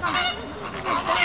Komm.